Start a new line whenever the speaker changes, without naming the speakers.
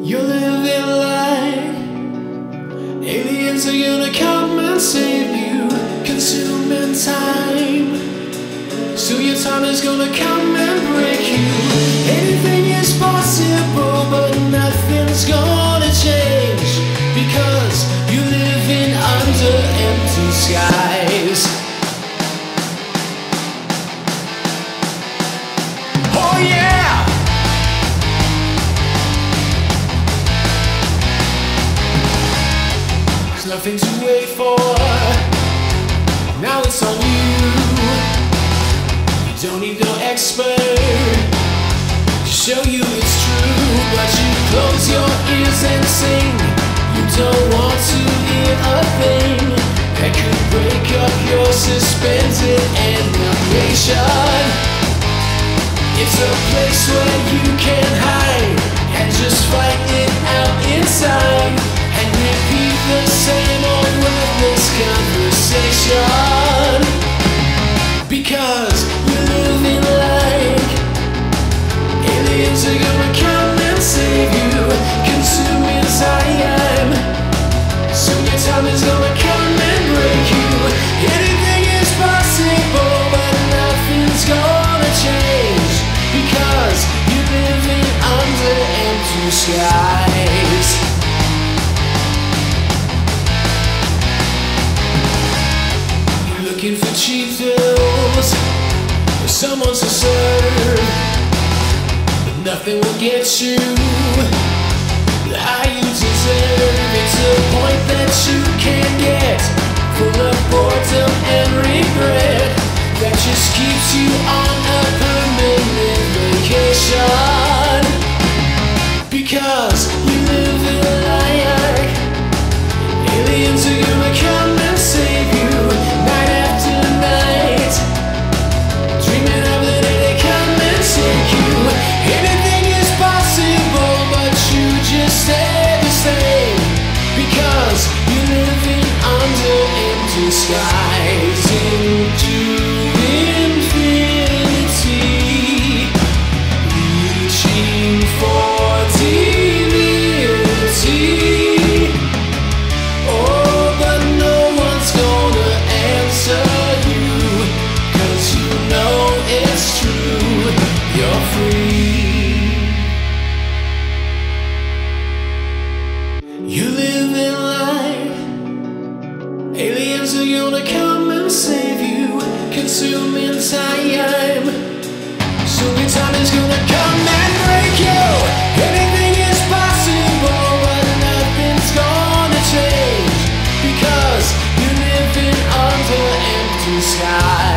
You're living like aliens are gonna come and save you, consuming time. So your time is gonna come and break you. Anything is possible, but nothing's gonna change because you're living under empty skies. Nothing to wait for. Now it's on you. You don't need no expert to show you it's true. But you close your ears and sing. You don't want to hear a thing that could break up your suspended animation. It's a place where you can hide and just fight it out inside and repeat the skies. You're looking for cheap thrills, for someone to serve, but nothing will get you the high you deserve. It's a point that you can get, full of boredom and regret, that just keeps you gonna come and save you. Consuming time. Soon time is gonna come and break you. Anything is possible, but nothing's gonna change because you're living under empty skies.